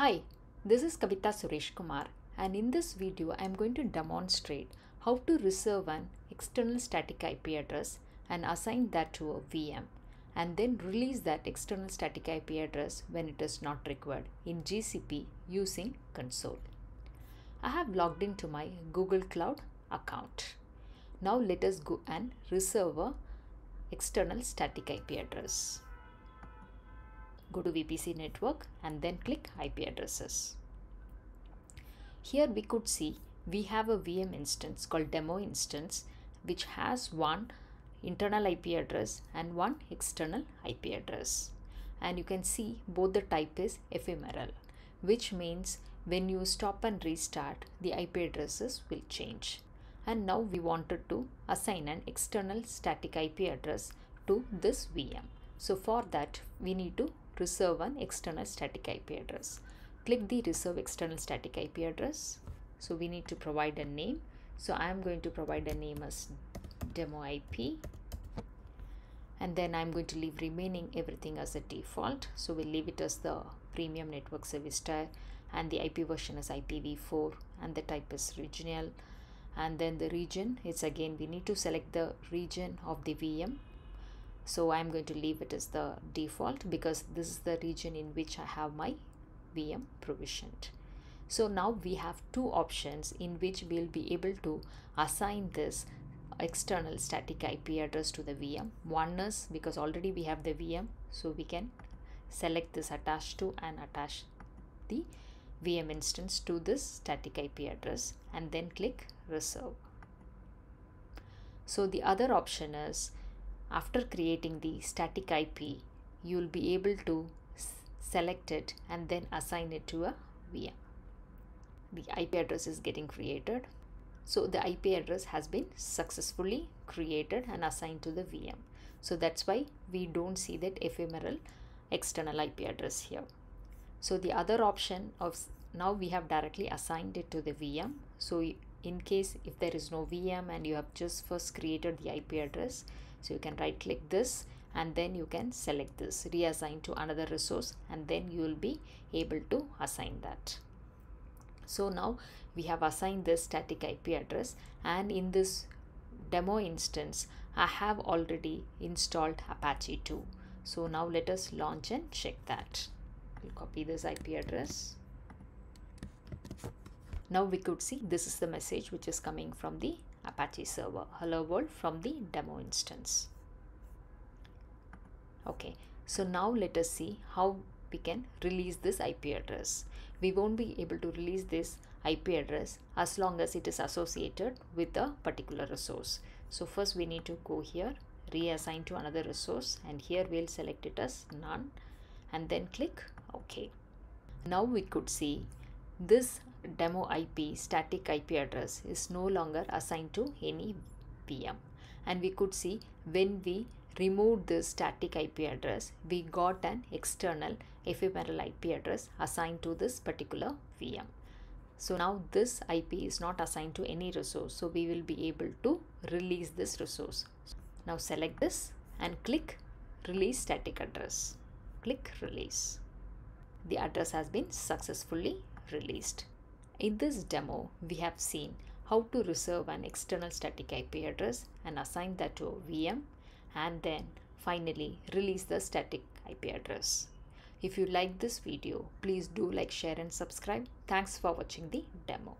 Hi, this is Kavitha Suresh Kumar and in this video I am going to demonstrate how to reserve an external static IP address and assign that to a VM and then release that external static IP address when it is not required in GCP using console. I have logged into my Google Cloud account. Now let us go and reserve a external static IP address. Go to VPC network and then click IP addresses. Here we could see we have a VM instance called demo instance which has one internal IP address and one external IP address. And you can see both the type is ephemeral which means when you stop and restart the IP addresses will change. And now we wanted to assign an external static IP address to this VM. So for that we need to reserve an external static IP address. Click the reserve external static IP address. So we need to provide a name. So I am going to provide a name as demo IP and then I'm going to leave remaining everything as a default. So we'll leave it as the premium network service tier and the IP version is IPv4 and the type is regional and then the region it's again we need to select the region of the VM so I'm going to leave it as the default because this is the region in which I have my VM provisioned. So now we have two options in which we'll be able to assign this external static IP address to the VM. One is because already we have the VM so we can select this attach to and attach the VM instance to this static IP address and then click reserve. So the other option is after creating the static IP, you will be able to select it and then assign it to a VM. The IP address is getting created. So the IP address has been successfully created and assigned to the VM. So that's why we don't see that ephemeral external IP address here. So the other option of now we have directly assigned it to the VM. So in case if there is no VM and you have just first created the IP address, so you can right click this and then you can select this reassign to another resource and then you will be able to assign that. So now we have assigned this static ip address and in this demo instance i have already installed apache 2 so now let us launch and check that. We'll copy this ip address. Now we could see this is the message which is coming from the Apache server hello world from the demo instance. Okay, so now let us see how we can release this IP address. We won't be able to release this IP address as long as it is associated with a particular resource. So first we need to go here, reassign to another resource and here we'll select it as none and then click OK. Now we could see this demo IP static IP address is no longer assigned to any VM and we could see when we removed this static IP address we got an external ephemeral IP address assigned to this particular VM. So now this IP is not assigned to any resource so we will be able to release this resource. Now select this and click release static address. Click release. The address has been successfully released. In this demo, we have seen how to reserve an external static IP address and assign that to a VM and then finally release the static IP address. If you like this video, please do like, share and subscribe. Thanks for watching the demo.